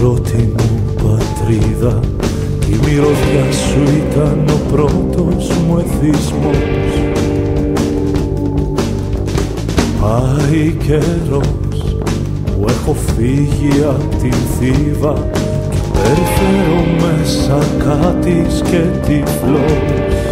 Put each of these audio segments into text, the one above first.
πρώτη μου πατρίδα. Η μυρωδιά σου ήταν ο πρώτος μου εθισμός. Πάει καιρός που έχω φύγει απ' την Θήβα και περιφέρω μέσα κάτι και τυφλός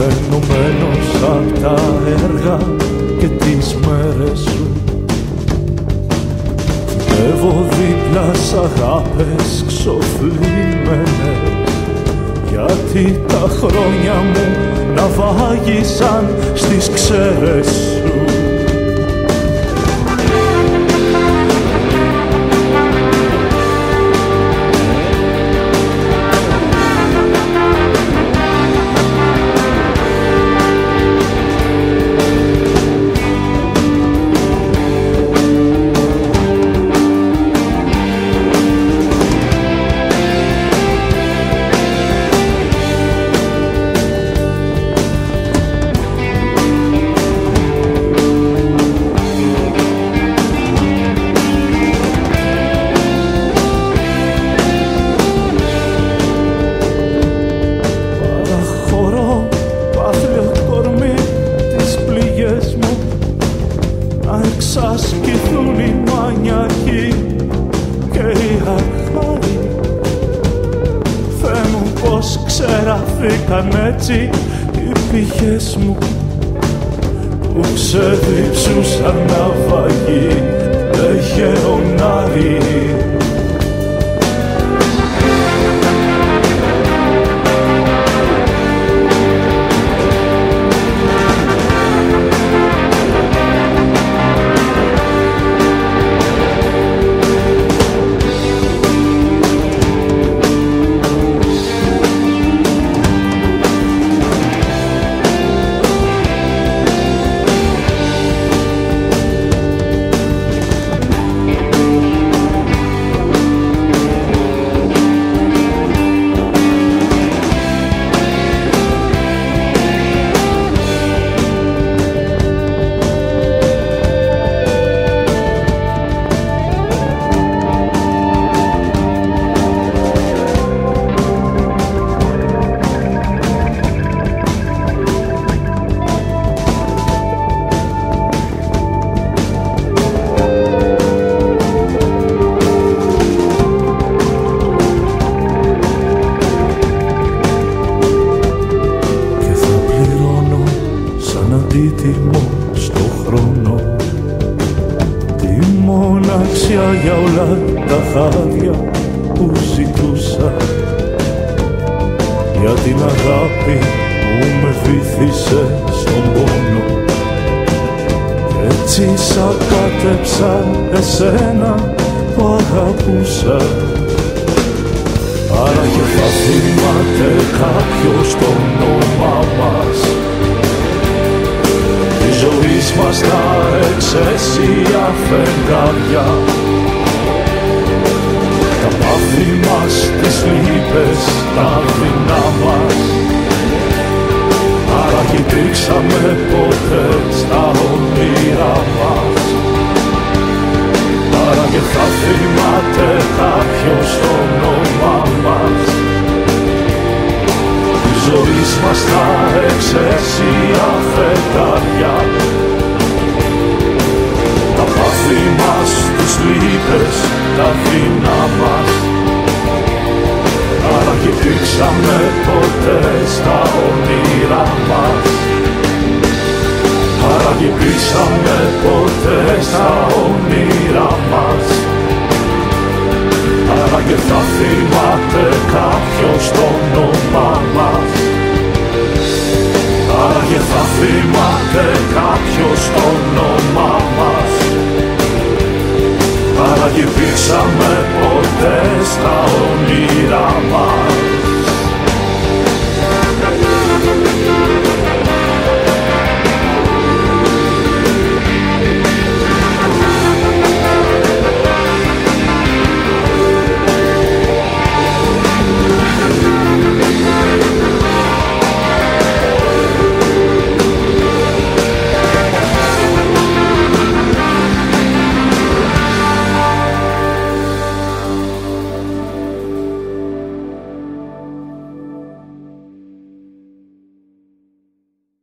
φαινομένος απ' τα έργα και τις μέρες σου. Φεύγω δίπλα σ' αγάπες ξοφλημένες γιατί τα χρόνια μου να βάγισαν στις ξέρες σου ξεραφήκαν έτσι οι πηγές μου που ξεδιψούσαν ναυαγοί λεγεωνάροι και αντίτιμο στο χρόνο. Τη μοναξιά για όλα τα χάδια που ζητούσα. Για την αγάπη που με βυθίσε στον πόνο. Έτσι σακάτεψα εσένα που αγαπούσα. Άραγε θα θυμάται κάποιος το όνομα ζωής μας τα εξαίσια φεγγάρια Τα πάθη μας, τις λύπες, τα δεινά μας. Άραγε υπήρξαμε ποτέ στα όνειρά τα δεινά μας. Άραγε υπήρξαμε ποτέ στα όνειρά μας. Άραγε υπήρξαμε ποτέ στα όνειρά μας Άραγε θα θυμάται κάποιος το όνομα μας χτυπήσαμε ποτέ στα όνειρά μας.